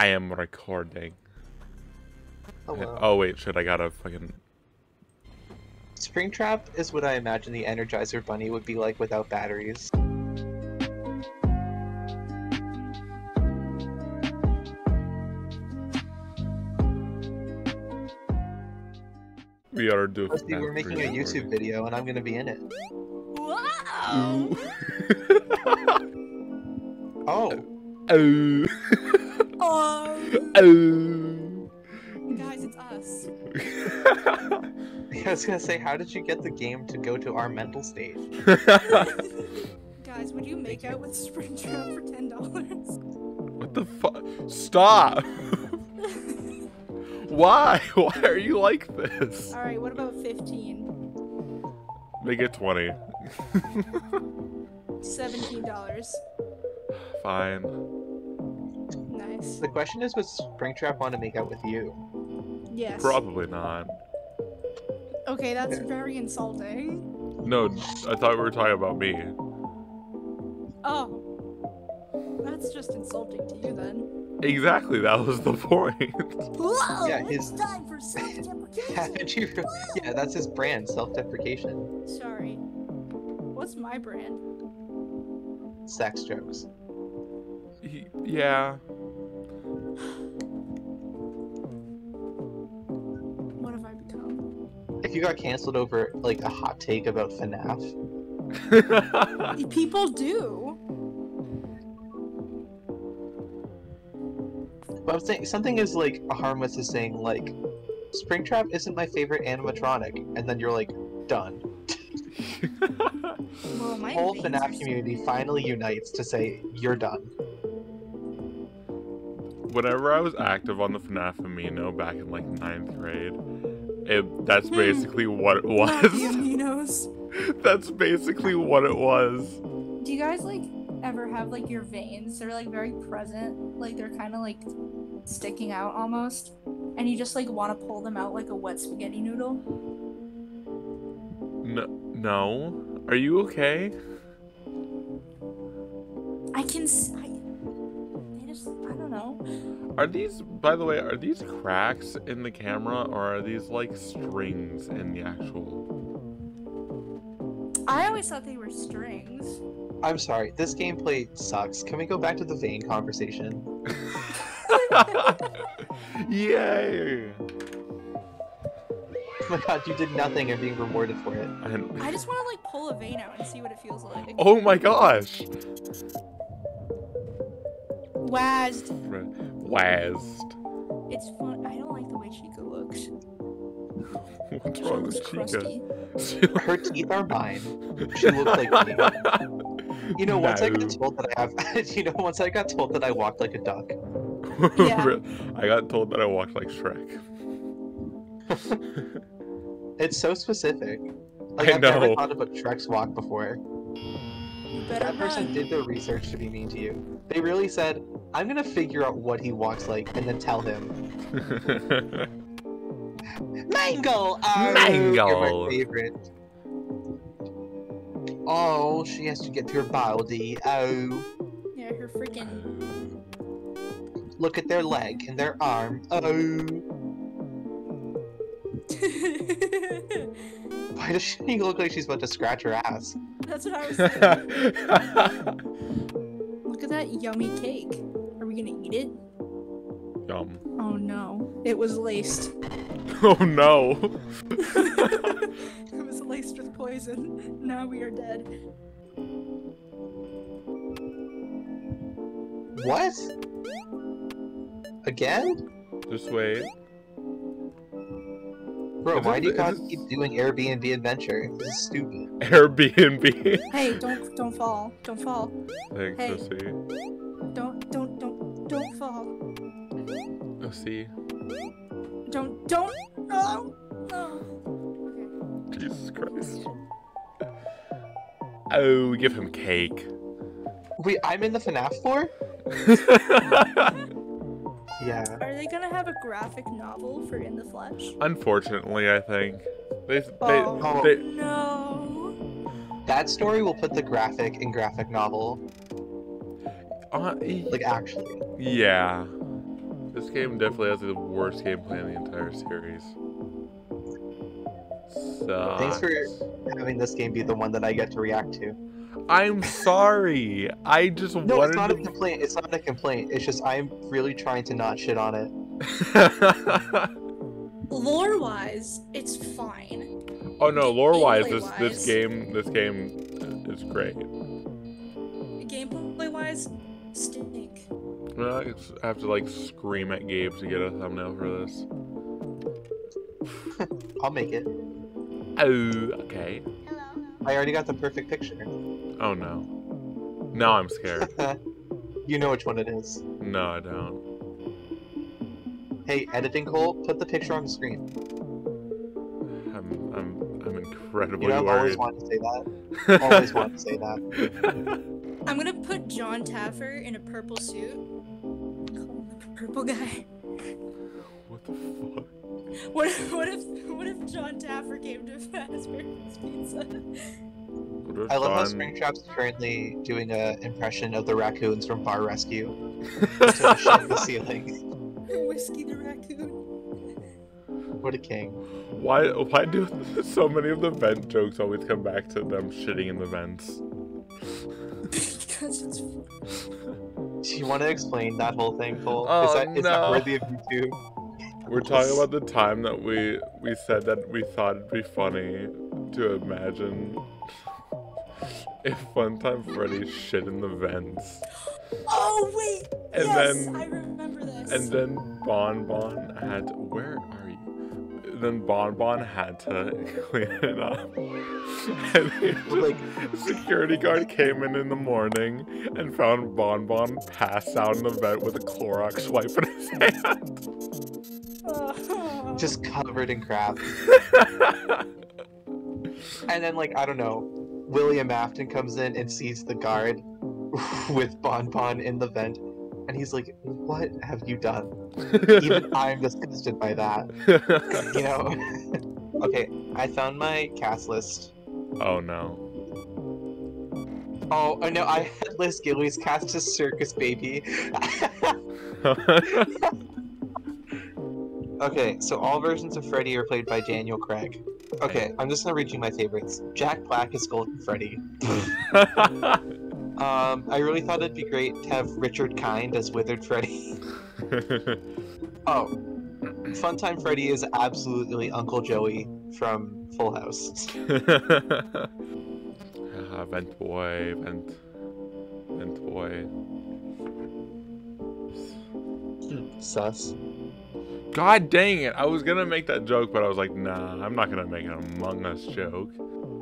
I am recording. Oh, uh, Hello. Oh wait, shit! I gotta fucking. Springtrap is what I imagine the Energizer Bunny would be like without batteries. We gotta do. Firstly, we're making a recording. YouTube video and I'm gonna be in it. Wow! Oh, oh. Oh, oh. guys, it's us. I was gonna say, how did you get the game to go to our mental state? Guys, would you make out with Springtrap for ten dollars? what the fuck? Stop! Why? Why are you like this? All right, what about fifteen? Make it 20. Seventeen dollars. Fine. The question is, would Springtrap want to make out with you? Yes. Probably not. Okay, that's very insulting. No, I thought we were talking about me. Oh. That's just insulting to you then. Exactly, that was the point. Whoa! Yeah, his- it's time for self-deprecation. Haven't you? Yeah, that's his brand, self-deprecation, Sorry. What's my brand? sex jokes. He- yeah. If you got canceled over like a hot take about FNAF, People do. but I'm saying something is like harmless as saying like, Springtrap isn't my favorite animatronic, and then you're like, done. Well, my whole veins FNAF are community finally unites to say you're done. Whenever I was active on the FNAF Amino back in like ninth grade, it, that's hmm. basically what it was. aminos. that's basically what it was. Do you guys like ever have like your veins? They're like very present, like they're kind of like sticking out almost, and you just like want to pull them out like a wet spaghetti noodle. No, no. Are you okay? I can. I, I just. I don't know. Are these, by the way, are these cracks in the camera or are these like strings in the actual? I always thought they were strings. I'm sorry, this gameplay sucks. Can we go back to the vein conversation? Yay! Oh my god, you did nothing and being rewarded for it. And, I just want to like pull a vein out and see what it feels like. oh my gosh! Wazd. Wazed. It's fun. I don't like the way Chica looks. What's She wrong looks with crusty. Chica? Her teeth are mine. She looks like me. You know, once I got told that I have, you know, once I got told that I walked like a duck. Yeah. I got told that I walked like Shrek. It's so specific. Like I have never thought about Shrek's walk before. You better That person run. did their research to be mean to you. They really said, "I'm gonna figure out what he walks like and then tell him." Mango! Oh, Mango! You're my favorite. Oh, she has to get to her body. Oh, Yeah, her freaking. look at their leg and their arm. Oh, why does she look like she's about to scratch her ass? That's what I was saying. Look at that yummy cake. Are we gonna eat it? Yum. Oh no. It was laced. Oh no. it was laced with poison. Now we are dead. What? Again? Just wait. Bro, Is why this- do you guys keep doing Airbnb adventure? This is stupid. Airbnb. Hey, don't don't fall. Don't fall. Thanks, Hey. Sissy. See. Don't don't no no. Okay. Jesus Christ. Oh, give him cake. Wait, I'm in the FNAF floor? Yeah. Are they gonna have a graphic novel for In the Flesh? Unfortunately, I think they they, Oh, they no. That story will put the graphic in graphic novel. uh, e- Like, actually. yeah. This game definitely has the worst gameplay in the entire series. Thanks for having this game be the one that I get to react to. I'm sorry. I just No, it's wanted not a to. complaint. It's not a complaint. It's just I'm really trying to not shit on it. Lore wise, it's fine. oh no, lore wise, this this game this game is great. I have to like scream at Gabe to get a thumbnail for this. I'll make it. Oh, okay. Hello. I already got the perfect picture. Oh no. Now I'm scared. you know which one it is. No, I don't. Hey, editing Cole, put the picture on the screen. I'm I'm I'm incredibly You know, I've always worried. wanted to say that. Always wanted to say that. I'm gonna put John Taffer in a purple suit. Call him the purple guy. what the fuck? What if, what if what if John Taffer came to Fazbear's Pizza? What if I love how John- Springtrap's currently doing a impression of the raccoons from Bar Rescue. Just to the ceiling. Whiskey the raccoon. What a king. Why why do so many of the vent jokes always come back to them shitting in the vents? because it's Do you want to explain that whole thing, Cole? Oh, is that, is that no. worthy of YouTube? We're talking about the time that we we said that we thought it'd be funny to imagine if Funtime Freddy shit in the vents. Oh wait! And yes, then- I remember this. And then Bon Bon had where are you? Then Bon Bon had to clean it up. And he Like- security guard came in in the morning and found Bon Bon passed out in the vent with a Clorox wipe in his hand. Just covered in crap. And then, like, I don't know, William Afton comes in and sees the guard with Bon Bon in the vent. And he's like, What have you done? Even I'm disgusted by that. You know? okay, I found my cast list. oh no. Oh, oh no, I had Liz Gillies cast as Circus Baby. okay, so all versions of Freddy are played by Daniel Craig. Okay, I'm just gonna read you my favorites. Jack Black is Golden Freddy. Um, I really thought it'd be great to have Richard Kind as Withered Freddy. Oh, Funtime Freddy is absolutely Uncle Joey from Full House. Ah, vent boy, vent, vent boy. Sus. God dang it! I was gonna make that joke, but I was like, nah, I'm not gonna make an Among Us joke.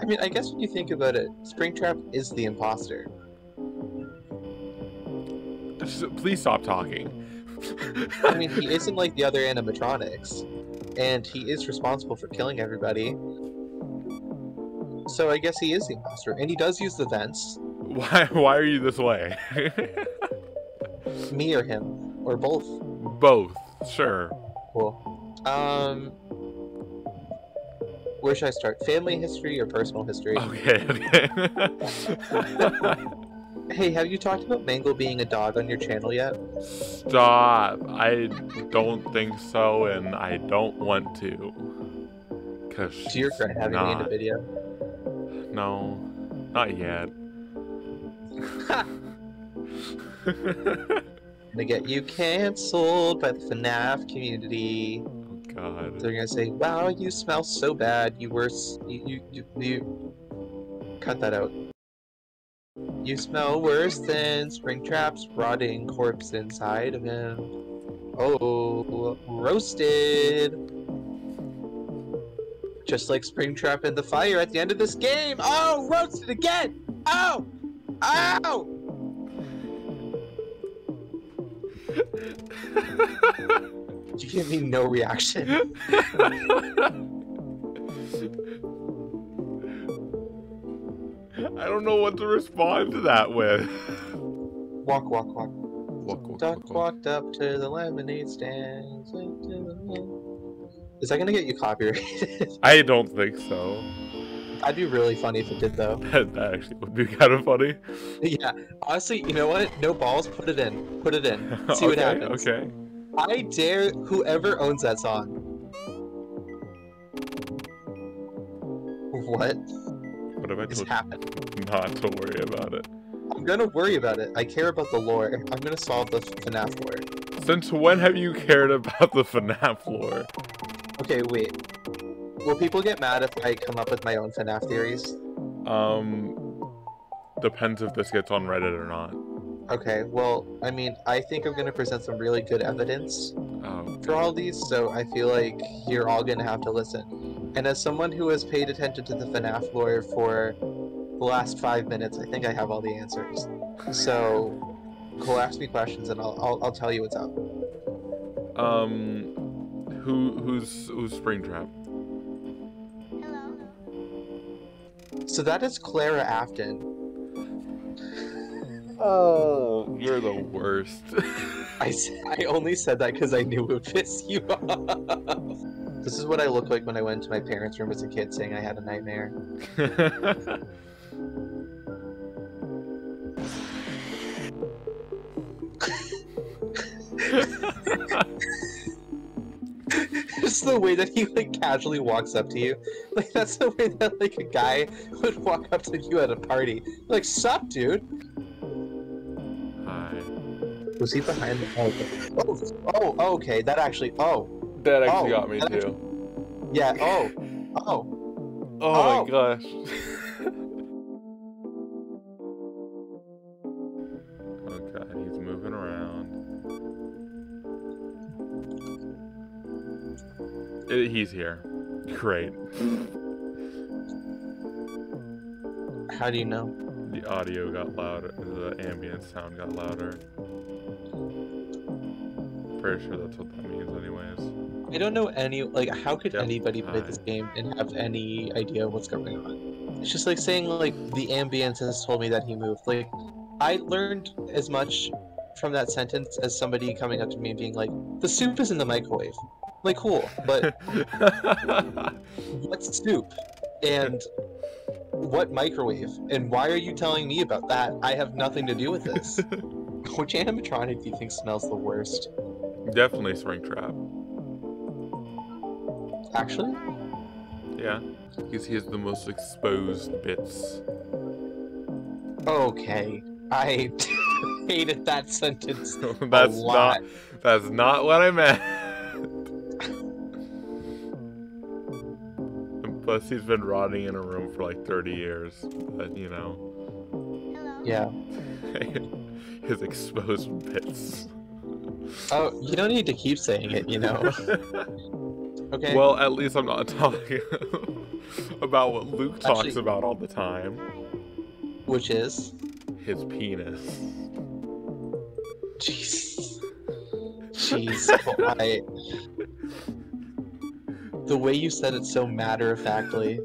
I mean, I guess when you think about it, Springtrap is the imposter. Just- Please stop talking. I mean, he isn't like the other animatronics, and he is responsible for killing everybody. So I guess he is the imposter, and he does use the vents. why? Why are you this way? Me or him, or both. Both, sure. Cool. Um, where should I start? Family history or personal history? Okay, okay. Hey, have you talked about Mango being a dog on your channel yet? Stop. I don't think so, and I don't want to. Cause Do you regret having me in a video? No, not yet. Gonna get you cancelled by the FNAF community. God. They're gonna say, "Wow, you smell so bad. You were you you, you... cut that out." You smell worse than Springtrap's rotting corpse inside of him. Oh, roasted. Just like Springtrap in the fire at the end of this game. Oh, roasted again. Oh, ow. You give me no reaction. don't know what to respond to that with. Walk, walk, walk. Walk, walk, Duck walk, walk. walked up to the lemonade stand. Is that gonna get you copyrighted? I don't think so. That'd be really funny if it did, though. That, that actually would be kind of funny. yeah, honestly, you know what? No balls. Put it in. Put it in. See what okay, happens. Okay. I dare whoever owns that song. What What have I told you not to worry about it? I'm gonna worry about it. I care about the lore. I'm gonna solve the FNAF lore. Since when have you cared about the FNAF lore? Okay, wait. Will people get mad if I come up with my own FNAF theories? Um, depends if this gets on Reddit or not. Okay, well, I mean, I think I'm gonna present some really good evidence Oh, for all these, so I feel like you're all gonna have to listen. And as someone who has paid attention to the FNAF lore for the last five minutes, I think I have all the answers. So, Cole, ask me questions and I'll, I'll, I'll tell you what's up. um, who who's who's Springtrap? Hello. So that is Clara Afton. Oh, you're the worst. I, I only said that because I knew it would piss you off. This is what I looked like when I went to my parents' room as a kid saying I had a nightmare. Just the way that he like casually walks up to you. Like that's the way that like a guy would walk up to you at a party. Like, sup, dude? Hi. Was he behind the oh, oh, oh, okay. That actually oh. That actually actually Oh, got me that actually- too. Yeah, oh. Oh. Oh, Oh. my gosh. oh god, he's moving around. Uh, He's here. Great. How do you know? The audio got louder. The ambient sound got louder. Pretty sure that's what that means, anyways. I don't know any like how could anybody play this game and have any idea of what's going on? It's just like saying like the ambience has told me that he moved. Like I learned as much from that sentence as somebody coming up to me and being like, "The soup is in the microwave." Like cool, but what soup? And what microwave? And why are you telling me about that? I have nothing to do with this. Which animatronic do you think smells the worst? Definitely Springtrap. Actually? Yeah. Because he has the most exposed bits. Okay. I hated that sentence. that's a lot. not that's not what I meant. Plus he's been rotting in a room for like 30 years. But you know. Yeah. His exposed bits. Oh, you don't need to keep saying it, you know. Okay. Well, at least I'm not talking about what Luke talks Actually- about all the time. Which is? His penis. Jeez. Jeez. Why? The way you said it so matter of factly.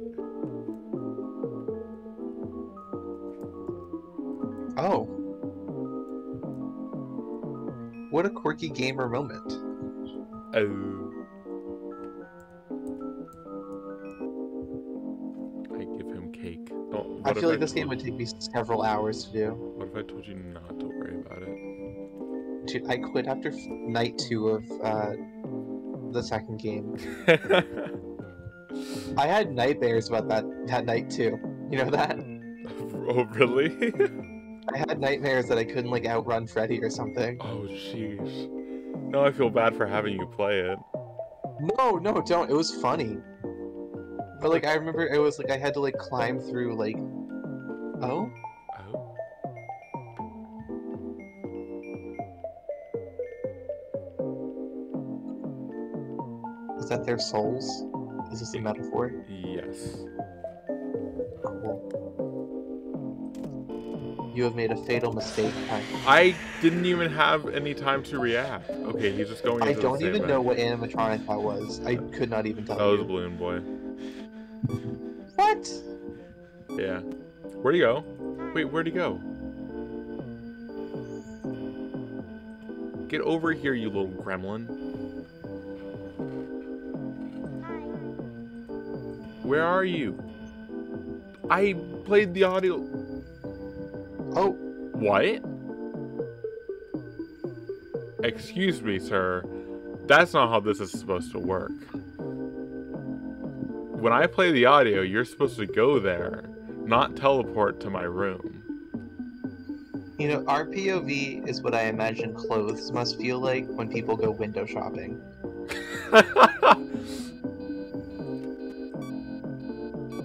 Oh. What a quirky gamer moment. Oh. I feel like this game would take me several hours to do. What if I told you not to worry about it? Dude, I quit after f- night two of uh, the second game. I had nightmares about that that night too. You know that? oh, really? I had nightmares that I couldn't like outrun Freddy or something. oh, sheesh. Now I feel bad for having you play it. No, no, don't. It was funny. But like I remember it was like I had to like climb through like Oh? Oh. Is that their souls? Is this a metaphor? Yes. Cool. You have made a fatal mistake. I, I didn't even have any time to react. Okay, he's just going I don't even know what animatronic that was. I could not even tell That was you. Balloon Boy. Where'd he go? Wait, where'd he go? Get over here, you little gremlin. Where are you? I played the audio. Oh, What? Excuse me, sir. That's not how this is supposed to work. When I play the audio, you're supposed to go there, not teleport to my room. You know, our POV is what I imagine clothes must feel like when people go window shopping.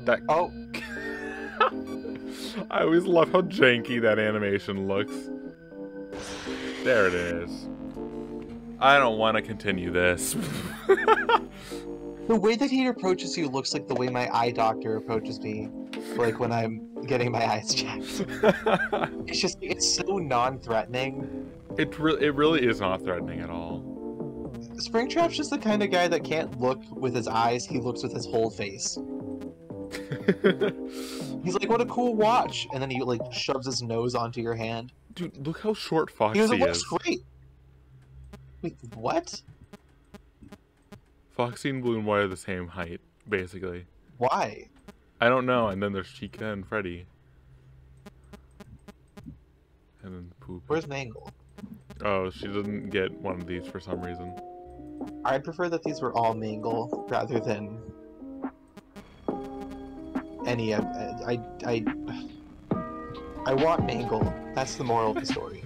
that Oh, I always love how janky that animation looks. There it is. I don't want to continue this. the way that he approaches you looks like the way my eye doctor approaches me, like when I'm getting my eyes checked. It's just, it's so non-threatening. it, re- it really is not threatening at all. Springtrap's just the kind of guy that can't look with his eyes, he looks with his whole face. He's like, what a cool watch! And then he like shoves his nose onto your hand. Dude, look how short Foxy He goes, it looks is. great! Wait, what? Foxy and White are the same height, basically. Why? I don't know. And then there's Chica and Freddy. And then Poop. Where's Mangle? Oh, she doesn't get one of these for some reason. I'd prefer that these were all Mangle rather than any of. I I I want Mangle. That's the moral of the story.